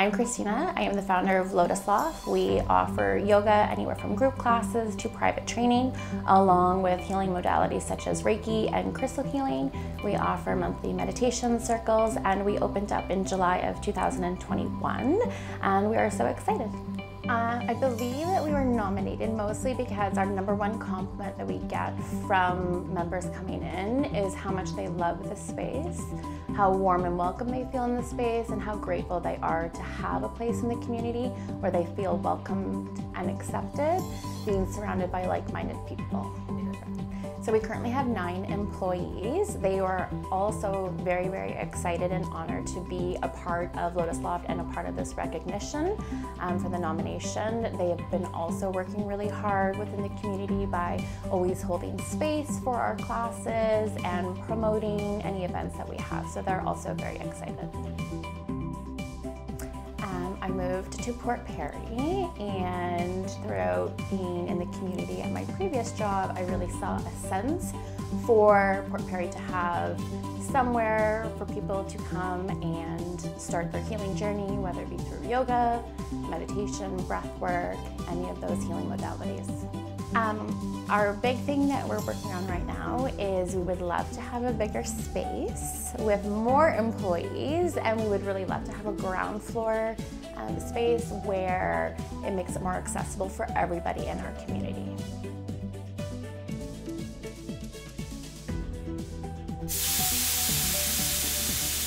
I'm Christina. I am the founder of Lotus Loft. We offer yoga anywhere from group classes to private training, along with healing modalities such as Reiki and crystal healing. We offer monthly meditation circles, and we opened up in July of 2021, and we are so excited. Uh, I believe that we were nominated mostly because our number one compliment that we get from members coming in is how much they love the space, how warm and welcome they feel in the space, and how grateful they are to have a place in the community where they feel welcomed and accepted, being surrounded by like-minded people. So we currently have nine employees. They are also very, very excited and honored to be a part of Lotus Loft and a part of this recognition um, for the nomination. They have been also working really hard within the community by always holding space for our classes and promoting any events that we have. So they're also very excited. Moved to Port Perry and throughout being in the community at my previous job, I really saw a sense for Port Perry to have somewhere for people to come and start their healing journey, whether it be through yoga, meditation, breath work, any of those healing modalities. Um, our big thing that we're working on right now is we would love to have a bigger space with more employees and we would really love to have a ground floor um, space where it makes it more accessible for everybody in our community.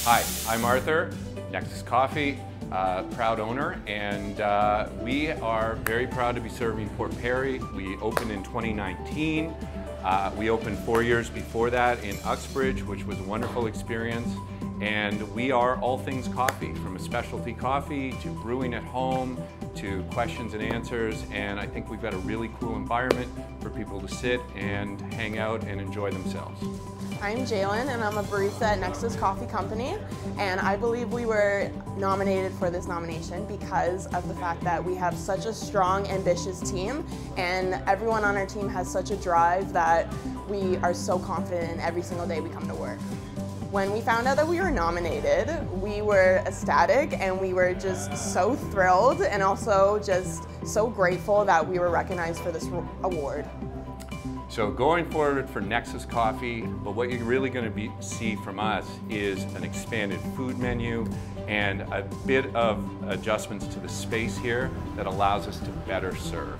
Hi, I'm Arthur, Nexus Coffee, uh, proud owner, and uh, we are very proud to be serving Port Perry. We opened in 2019. Uh, we opened four years before that in Uxbridge, which was a wonderful experience. And we are all things coffee, from a specialty coffee to brewing at home to questions and answers. And I think we've got a really cool environment for people to sit and hang out and enjoy themselves. I'm Jalen and I'm a barista at Nexus Coffee Company and I believe we were nominated for this nomination because of the fact that we have such a strong, ambitious team and everyone on our team has such a drive that we are so confident in every single day we come to work. When we found out that we were nominated, we were ecstatic and we were just so thrilled and also just so grateful that we were recognized for this award. So going forward for Nexus Coffee, but what you're really going to see from us is an expanded food menu and a bit of adjustments to the space here that allows us to better serve.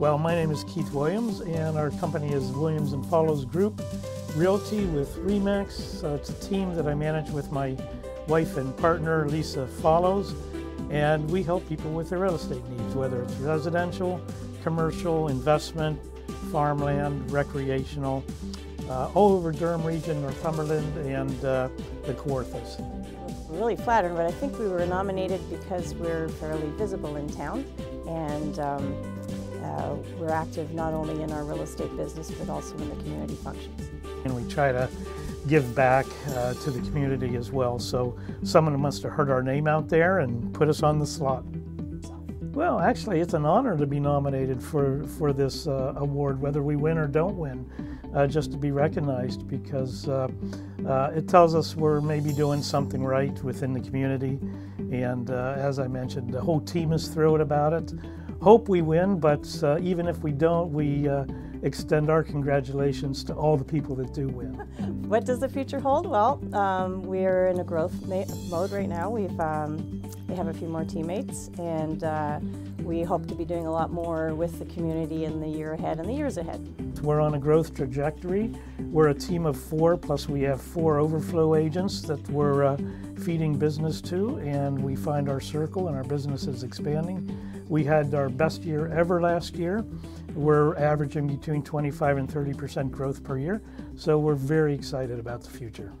Well, my name is Keith Williams, and our company is Williams and Follows Group Realty with Remax. Uh, it's a team that I manage with my wife and partner, Lisa Follows, and we help people with their real estate needs, whether it's residential, commercial, investment, farmland, recreational, uh, all over Durham region, Northumberland, and uh, the Kawarthas. Really flattered, but I think we were nominated because we're fairly visible in town, and um, uh, we're active not only in our real estate business but also in the community functions. And we try to give back uh, to the community as well. So someone must have heard our name out there and put us on the slot. Well, actually, it's an honor to be nominated for, for this uh, award, whether we win or don't win, uh, just to be recognized because uh, uh, it tells us we're maybe doing something right within the community. And uh, as I mentioned, the whole team is thrilled about it hope we win, but uh, even if we don't, we uh, extend our congratulations to all the people that do win. What does the future hold? Well, um, we're in a growth mode right now. We've um, we have a few more teammates, and uh, we hope to be doing a lot more with the community in the year ahead and the years ahead. We're on a growth trajectory. We're a team of four, plus we have four overflow agents that we're uh, feeding business to, and we find our circle and our business is expanding. We had our best year ever last year. We're averaging between 25 and 30% growth per year, so we're very excited about the future.